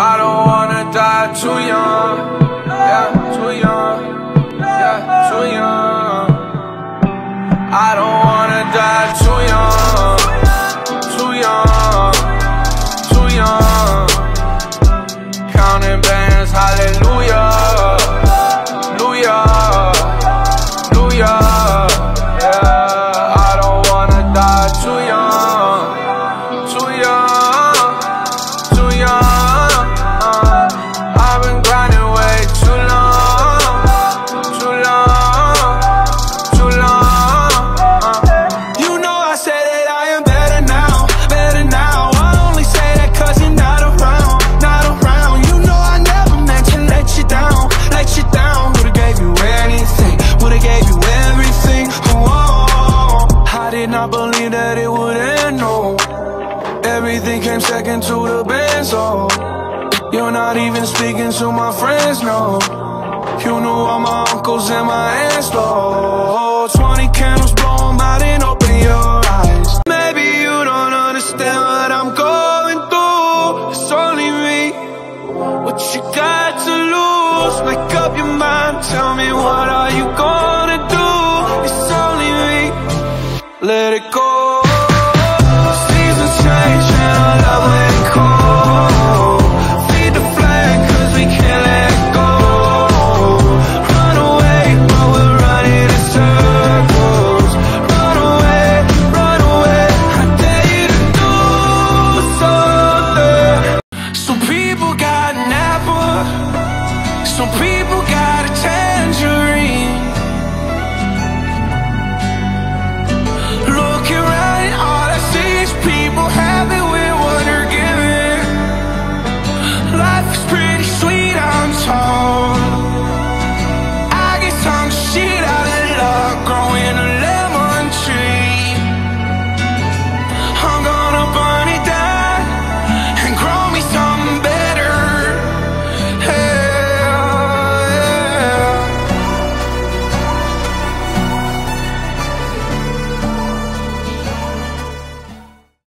I don't wanna die too young. Yeah, too young. That it would end. No. Everything came second to the band, so You're not even speaking to my friends, no You knew all my uncles and my aunts, though 20 candles, blow 'em out and open your eyes Maybe you don't understand what I'm going through It's only me What you got to lose? Make up your mind, tell me what are you gonna do? It's only me Let it go Some people